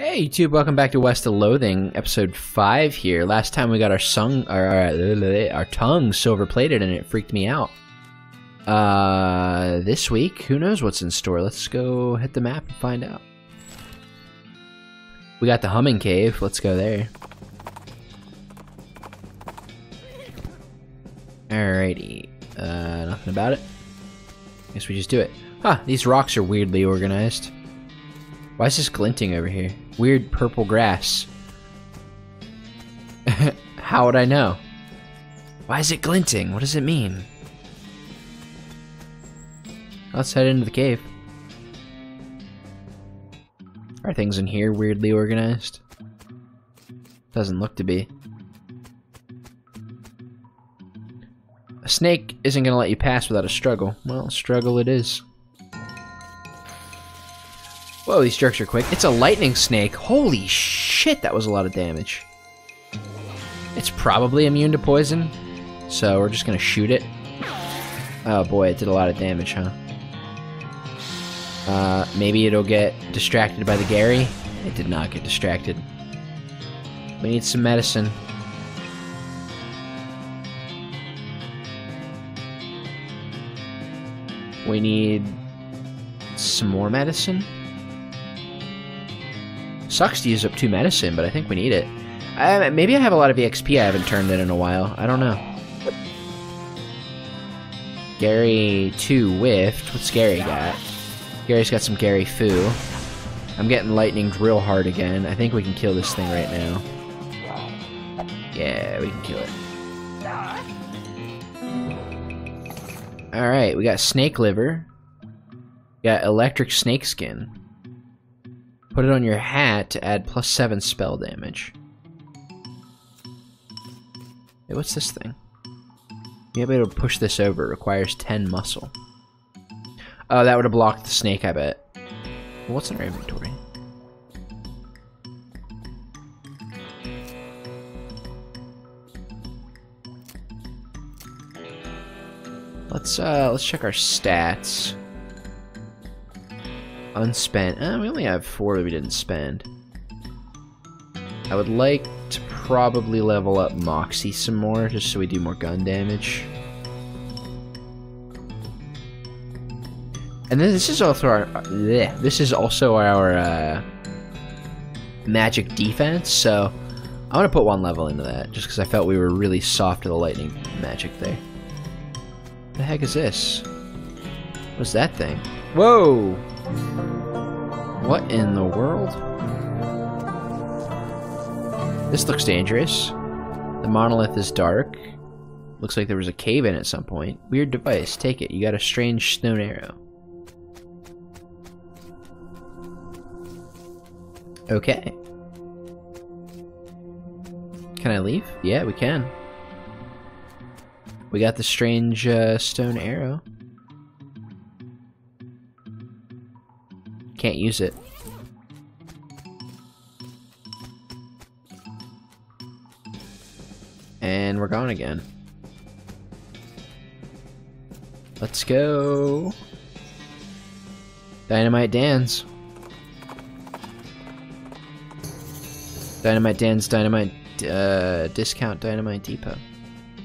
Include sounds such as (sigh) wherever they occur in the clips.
Hey YouTube, welcome back to West of Loathing, episode 5 here. Last time we got our sung, our, our, our tongue silver plated and it freaked me out. Uh, this week, who knows what's in store? Let's go hit the map and find out. We got the Humming Cave, let's go there. Alrighty, uh, nothing about it. Guess we just do it. Huh, these rocks are weirdly organized. Why is this glinting over here? Weird purple grass. (laughs) How would I know? Why is it glinting? What does it mean? Let's head into the cave. Are things in here weirdly organized? Doesn't look to be. A snake isn't going to let you pass without a struggle. Well, struggle it is. Whoa, these jerks are quick. It's a lightning snake. Holy shit, that was a lot of damage. It's probably immune to poison, so we're just gonna shoot it. Oh boy, it did a lot of damage, huh? Uh, maybe it'll get distracted by the Gary. It did not get distracted. We need some medicine. We need some more medicine. Sucks to use up two medicine, but I think we need it. I, maybe I have a lot of EXP I haven't turned in in a while. I don't know. Gary 2 whiffed. What's Gary got? Gary's got some Gary Fu. I'm getting lightninged real hard again. I think we can kill this thing right now. Yeah, we can kill it. Alright, we got snake liver. We got electric snake skin. Put it on your hat to add plus 7 spell damage. Hey, what's this thing? You able to push this over. It requires 10 muscle. Oh, that would have blocked the snake, I bet. What's in our inventory? Let's uh let's check our stats. Unspent. Uh, we only have four that we didn't spend. I would like to probably level up Moxie some more, just so we do more gun damage. And then this is also our bleh, this is also our uh, magic defense. So I'm gonna put one level into that, just because I felt we were really soft to the lightning magic there. What the heck is this? What's that thing? Whoa! What in the world? This looks dangerous. The monolith is dark. Looks like there was a cave in at some point. Weird device. Take it. You got a strange stone arrow. Okay. Can I leave? Yeah, we can. We got the strange uh, stone arrow. Can't use it. And we're gone again. Let's go. Dynamite Dan's. Dynamite Dan's Dynamite uh, Discount Dynamite Depot.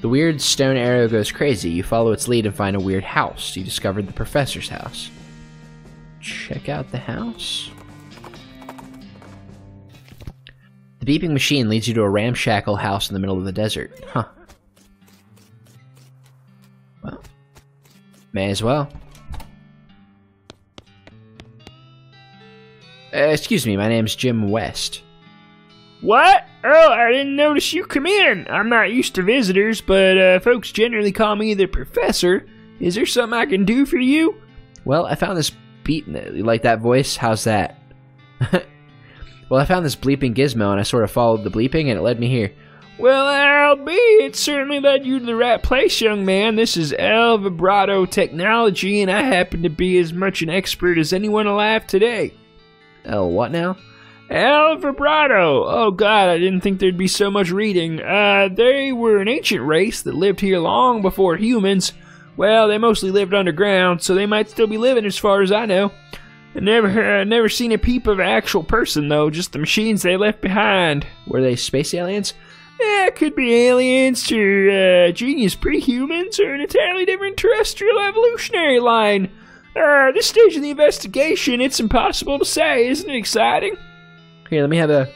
The weird stone arrow goes crazy. You follow its lead and find a weird house. You discovered the professor's house. Check out the house. The beeping machine leads you to a ramshackle house in the middle of the desert. Huh. Well, may as well. Uh, excuse me, my name's Jim West. What? Oh, I didn't notice you come in. I'm not used to visitors, but uh, folks generally call me the professor. Is there something I can do for you? Well, I found this beat. You like that voice? How's that? (laughs) well, I found this bleeping gizmo, and I sort of followed the bleeping, and it led me here. Well, I'll be. It certainly led you to the right place, young man. This is El Vibrato Technology, and I happen to be as much an expert as anyone alive today. El what now? El Vibrato! Oh god, I didn't think there'd be so much reading. Uh, they were an ancient race that lived here long before humans. Well, they mostly lived underground, so they might still be living as far as I know. I never, uh, never seen a peep of an actual person though. Just the machines they left behind. Were they space aliens? Yeah, it could be aliens or uh, genius prehumans or an entirely different terrestrial evolutionary line. Uh, this stage of the investigation, it's impossible to say. Isn't it exciting? Here, let me have a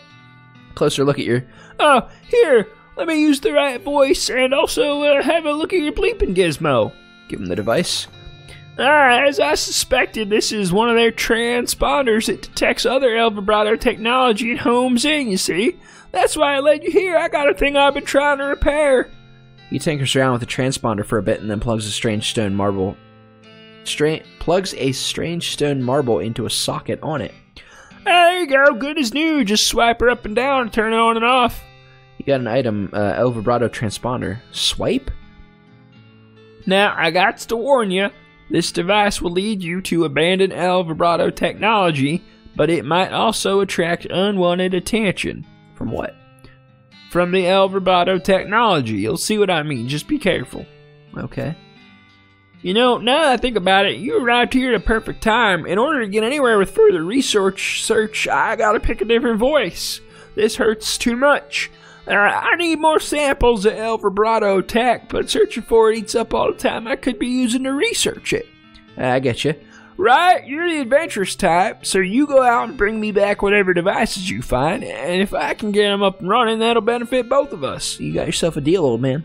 closer look at your. Oh, here, let me use the right voice and also uh, have a look at your bleeping gizmo. Give him the device. Ah, as I suspected, this is one of their transponders that detects other El Vibrato technology and homes in, you see. That's why I led you here. I got a thing I've been trying to repair. He tinkers around with the transponder for a bit and then plugs a strange stone marble. Stra- plugs a strange stone marble into a socket on it. There you go, good as new. Just swipe her up and down and turn it on and off. You got an item, uh, El Vibrato transponder. Swipe? Now, I got to warn you, this device will lead you to abandon El Vibrato technology, but it might also attract unwanted attention. From what? From the El Vibrato technology. You'll see what I mean. Just be careful. Okay. You know, now that I think about it, you arrived here at a perfect time. In order to get anywhere with further research, search, I gotta pick a different voice. This hurts too much. I need more samples of El Vibrato tech, but searching for it eats up all the time I could be using to research it. I get you. Right, you're the adventurous type, so you go out and bring me back whatever devices you find, and if I can get them up and running, that'll benefit both of us. You got yourself a deal, old man.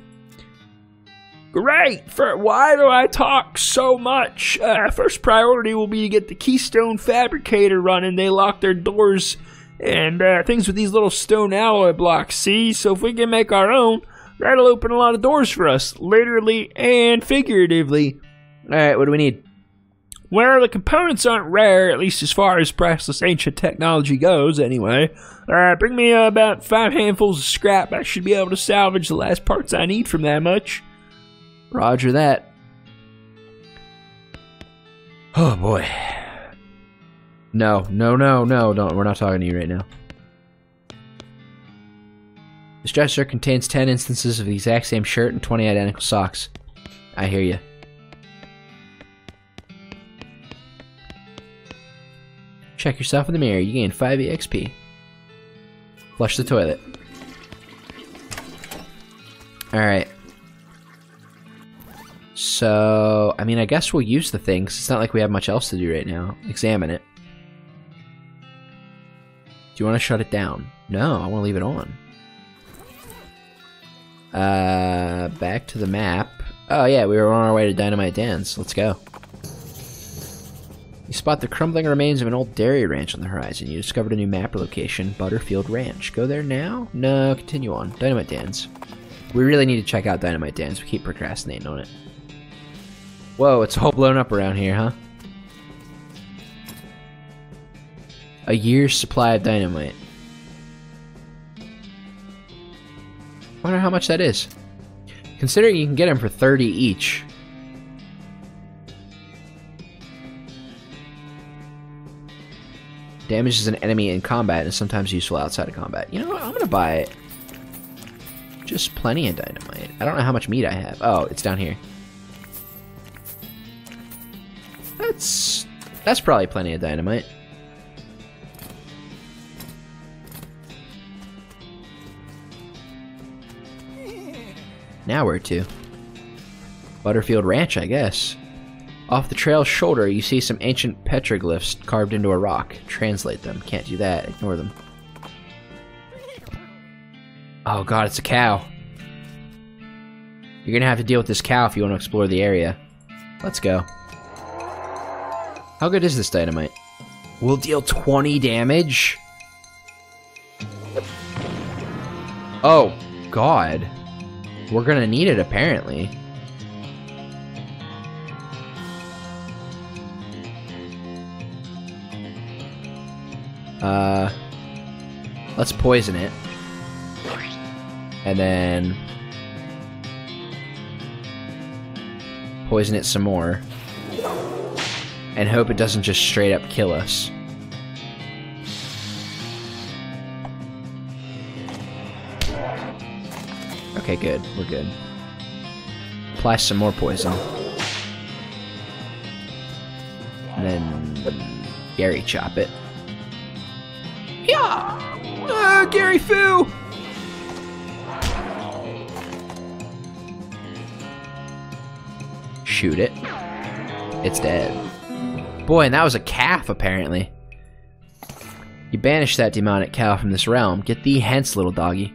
Great! For why do I talk so much? Uh, first priority will be to get the Keystone Fabricator running. They lock their doors and uh, things with these little stone alloy blocks. See, so if we can make our own, that'll open a lot of doors for us, literally and figuratively. All right, what do we need? Well, the components aren't rare, at least as far as priceless ancient technology goes, anyway. Uh, bring me uh, about five handfuls of scrap. I should be able to salvage the last parts I need from that much. Roger that. Oh boy. No, no, no, no, don't. We're not talking to you right now. This dresser contains 10 instances of the exact same shirt and 20 identical socks. I hear you. Check yourself in the mirror. You gain 5 EXP. Flush the toilet. Alright. So, I mean, I guess we'll use the thing 'cause it's not like we have much else to do right now. Examine it. Do you want to shut it down? No, I want to leave it on. Uh, back to the map. Oh yeah, we were on our way to Dynamite Dan's. Let's go. You spot the crumbling remains of an old dairy ranch on the horizon. You discovered a new map location, Butterfield Ranch. Go there now? No, continue on. Dynamite Dan's. We really need to check out Dynamite Dan's. We keep procrastinating on it. Whoa, it's all blown up around here, huh? A year's supply of dynamite. Wonder how much that is. Considering you can get them for 30 each. Damages an enemy in combat and sometimes useful outside of combat. You know what? I'm gonna buy it. Just plenty of dynamite. I don't know how much meat I have. Oh, it's down here. That's that's probably plenty of dynamite. Now where to? Butterfield Ranch, I guess. Off the trail's shoulder, you see some ancient petroglyphs carved into a rock. Translate them. Can't do that. Ignore them. Oh god, it's a cow. You're gonna have to deal with this cow if you want to explore the area. Let's go. How good is this dynamite? We'll deal 20 damage? Oh, God. We're gonna need it, apparently. Uh, let's poison it. And then... Poison it some more and hope it doesn't just straight up kill us. Okay, good. We're good. Apply some more poison. And then... Gary chop it. Yeah! Uh, Gary Fu! Shoot it. It's dead. Boy, and that was a calf, apparently. You banish that demonic cow from this realm. Get thee hence, little doggy.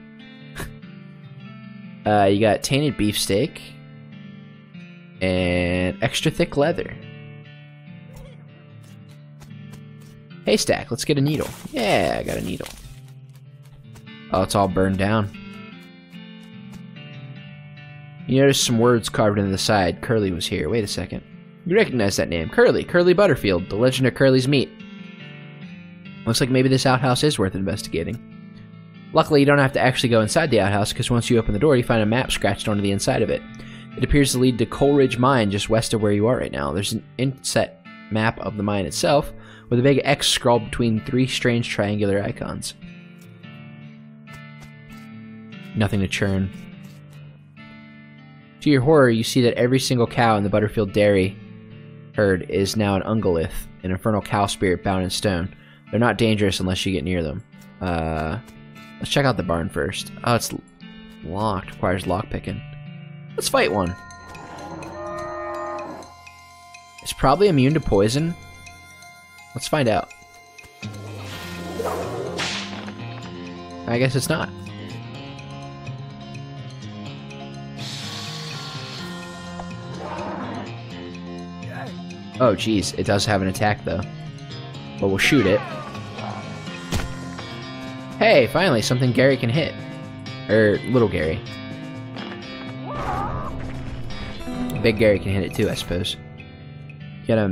Uh, you got tainted beefsteak. And extra thick leather. Haystack, let's get a needle. Yeah, I got a needle. Oh, it's all burned down. You notice some words carved into the side. Curly was here. Wait a second. You recognize that name. Curly. Curly Butterfield. The legend of Curly's meat. Looks like maybe this outhouse is worth investigating. Luckily, you don't have to actually go inside the outhouse, because once you open the door, you find a map scratched onto the inside of it. It appears to lead to Coleridge Mine, just west of where you are right now. There's an inset map of the mine itself, with a big X scrawled between three strange triangular icons. Nothing to churn. To your horror, you see that every single cow in the Butterfield Dairy herd is now an Ungulith, an infernal cow spirit bound in stone. They're not dangerous unless you get near them. Uh, let's check out the barn first. Oh, it's locked. Requires lockpicking. Let's fight one. It's probably immune to poison. Let's find out. I guess it's not. Oh, geez. It does have an attack, though. But we'll shoot it. Hey, finally, something Gary can hit. Or, little Gary. Big Gary can hit it too, I suppose. Get a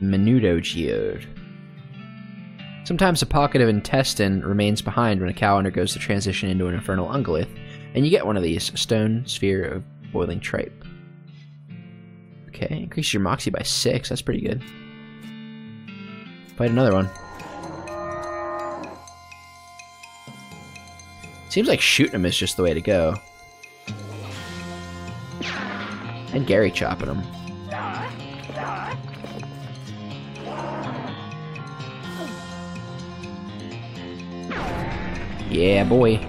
Menudo Geode. Sometimes a pocket of intestine remains behind when a cow undergoes the transition into an infernal ungulith, and you get one of these, a stone sphere of boiling tripe. Okay, increase your moxie by six, that's pretty good. Fight another one. Seems like shooting him is just the way to go. And Gary chopping him. Yeah, boy.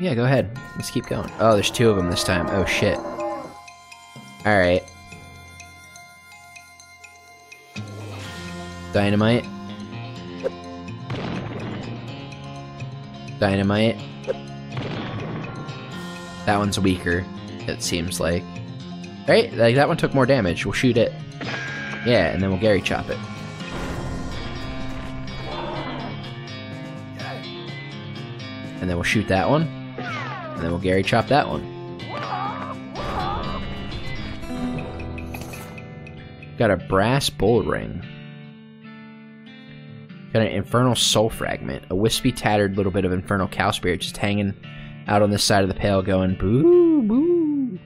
Yeah, go ahead. Let's keep going. Oh, there's two of them this time. Oh, shit. Alright. Dynamite. Dynamite. That one's weaker, it seems like. Right? Like, that one took more damage. We'll shoot it. Yeah, and then we'll Gary chop it. And then we'll shoot that one. And then we'll Gary chop that one. Got a brass bull ring. Got an infernal soul fragment. A wispy, tattered little bit of infernal cow spirit just hanging out on this side of the pail going boo, boo.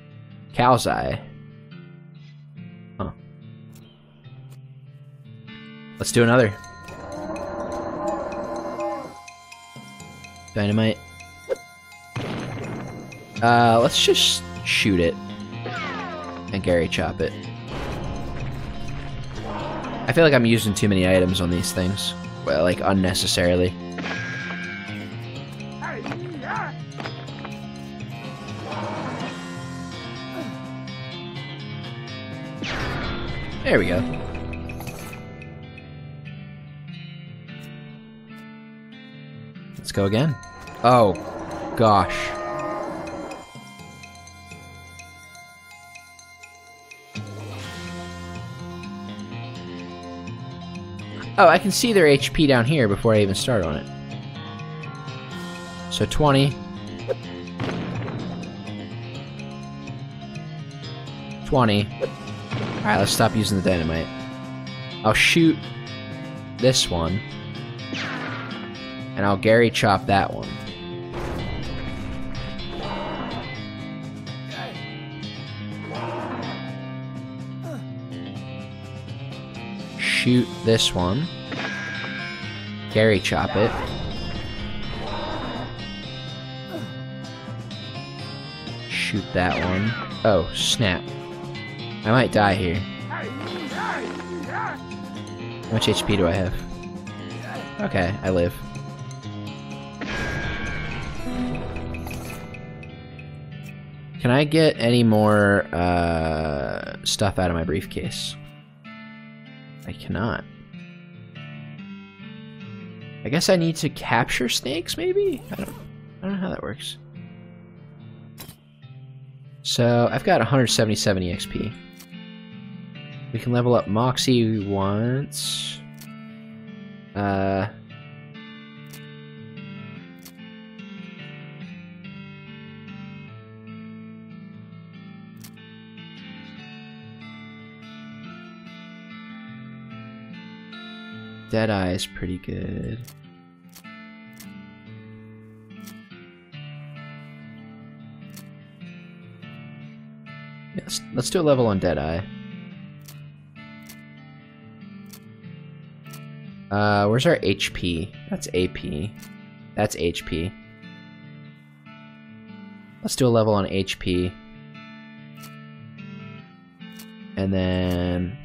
Cow's eye. Huh. Let's do another. Dynamite. Uh, let's just shoot it. And Gary chop it. I feel like I'm using too many items on these things. Well, like, unnecessarily. There we go. Let's go again. Oh, gosh. Oh, I can see their HP down here before I even start on it. So 20. 20. Alright, let's stop using the dynamite. I'll shoot this one. And I'll Gary chop that one. Shoot this one. Gary chop it. Shoot that one. Oh, snap. I might die here. How much HP do I have? Okay, I live. Can I get any more uh, stuff out of my briefcase? I cannot. I guess I need to capture snakes, maybe? I don't, I don't know how that works. So, I've got 177 EXP. We can level up Moxie once. Uh... Deadeye is pretty good. Let's, let's do a level on Deadeye. Uh, where's our HP? That's AP. That's HP. Let's do a level on HP. And then...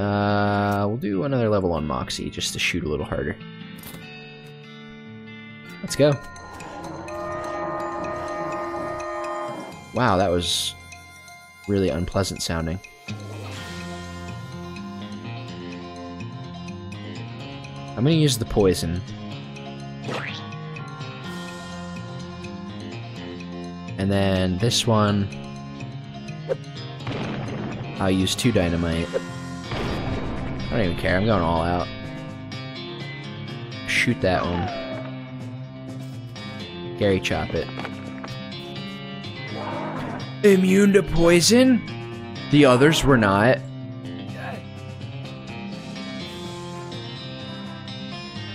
Uh, we'll do another level on Moxie just to shoot a little harder. Let's go. Wow, that was really unpleasant sounding. I'm gonna use the poison. And then this one, I'll use two dynamite. I don't even care, I'm going all out. Shoot that one. Gary chop it. Immune to poison? The others were not.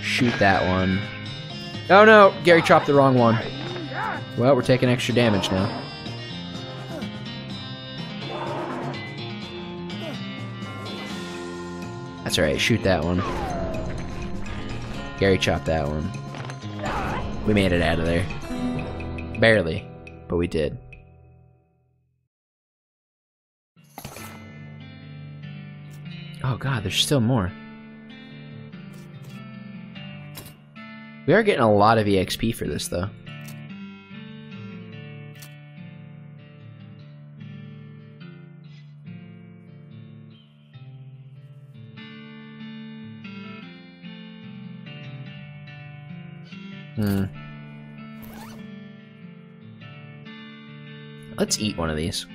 Shoot that one. Oh no, Gary chopped the wrong one. Well, we're taking extra damage now. That's alright, shoot that one. Gary chopped that one. We made it out of there. Barely, but we did. Oh god, there's still more. We are getting a lot of EXP for this, though. Hmm. Let's eat one of these.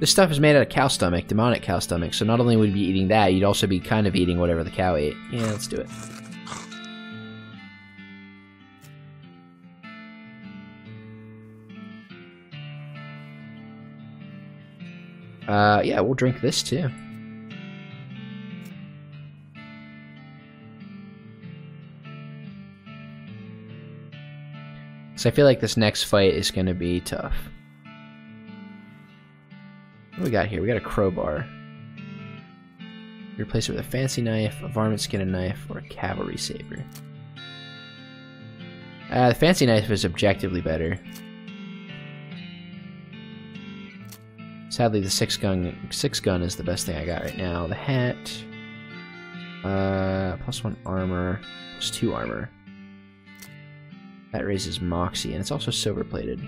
This stuff is made out of cow stomach, demonic cow stomach, so not only would you be eating that, you'd also be kind of eating whatever the cow ate. Yeah, let's do it. Uh, yeah, we'll drink this too. So I feel like this next fight is going to be tough. What we got here? We got a crowbar. Replace it with a fancy knife, a varmint skin and knife, or a cavalry saber. Uh, the fancy knife is objectively better. Sadly, the six gun six gun is the best thing I got right now. The hat, uh, plus one armor, plus two armor. That raises moxie, and it's also silver plated.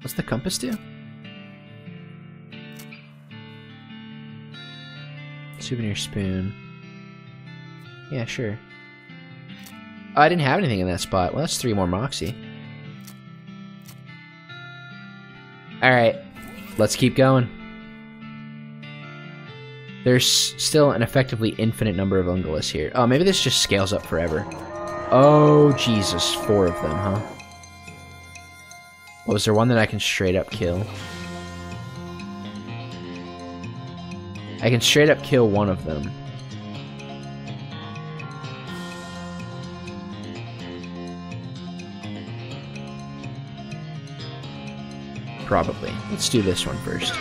What's the compass do? Souvenir spoon. Yeah, sure. Oh, I didn't have anything in that spot. Well, that's three more Moxie. Alright, let's keep going. There's still an effectively infinite number of Ungulus here. Oh, maybe this just scales up forever. Oh, Jesus. Four of them, huh? Oh, Was there one that I can straight up kill? I can straight up kill one of them. Probably. Let's do this one first.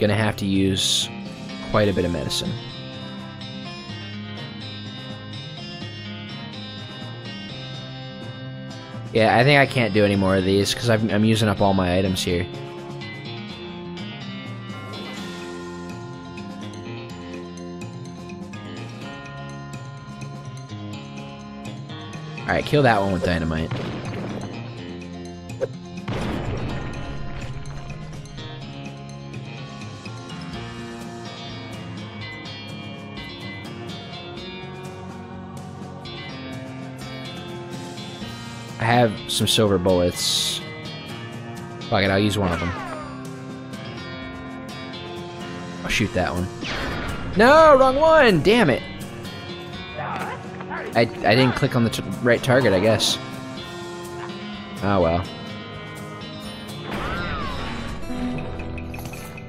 I'm gonna have to use quite a bit of medicine. Yeah, I think I can't do any more of these because I'm using up all my items here. Alright, kill that one with dynamite. Have some silver bullets. Fuck it, I'll use one of them. I'll shoot that one. No, wrong one! Damn it! I, I didn't click on the right target, I guess. Oh well.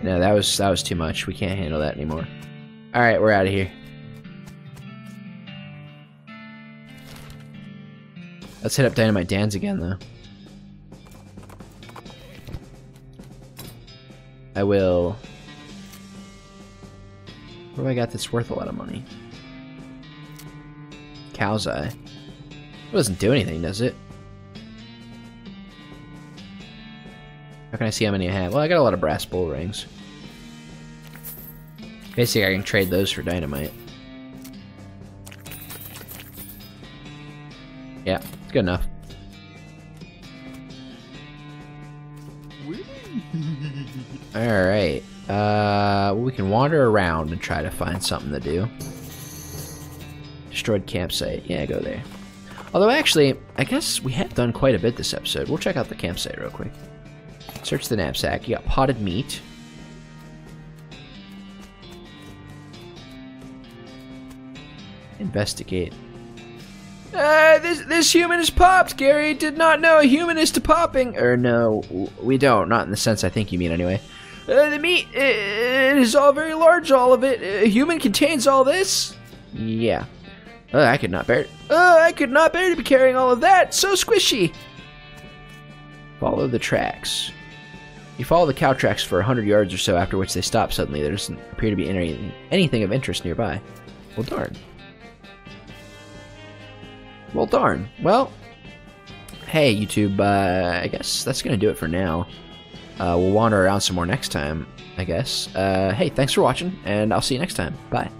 No, that was that was too much. We can't handle that anymore. All right, we're out of here. Let's hit up Dynamite Dan's again, though. I will... What have I got that's worth a lot of money? Cow's Eye. It doesn't do anything, does it? How can I see how many I have? Well, I got a lot of brass bull rings. Basically, I can trade those for dynamite. It's good enough. Alright. (laughs) Uh, we can wander around and try to find something to do. Destroyed campsite. Yeah, go there. Although, actually, I guess we have done quite a bit this episode. We'll check out the campsite real quick. Search the knapsack. You got potted meat. Investigate. Uh, this this human is popped. Gary did not know a human is to popping. Or no, we don't. Not in the sense I think you mean anyway. Uh, the meat it is all very large. All of it. A human contains all this. Yeah. Uh, I could not bear. Uh, I could not bear to be carrying all of that. So squishy. Follow the tracks. You follow the cow tracks for a hundred yards or so, after which they stop suddenly. There doesn't appear to be any, anything of interest nearby. Well, darn. Well, darn. Well, hey, YouTube, uh, I guess that's going to do it for now. Uh, we'll wander around some more next time, I guess. Uh, hey, thanks for watching, and I'll see you next time. Bye.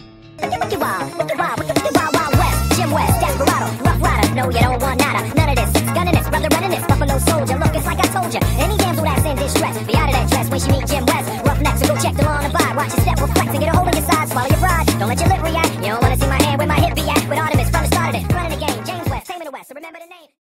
Running buffalo soldier. Look, it's like I told you. Any damsel that's in distress, be out of that dress when she meet Jim West. Rough so go check them on the vibe. Watch your step reflect and get a hold of your side. Swallow your pride. Don't let your lip react. You don't wanna see my hand where my hip be at. With Artemis from the start of it, running the game. James West, same in the West. So remember the name.